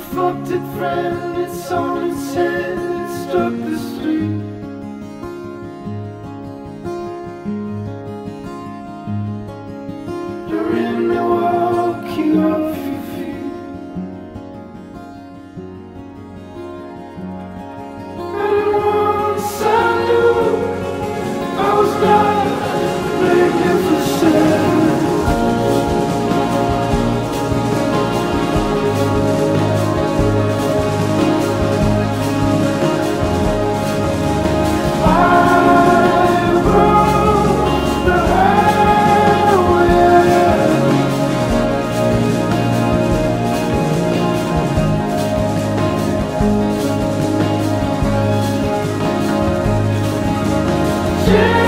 spotted friend, it's on its head, Yeah.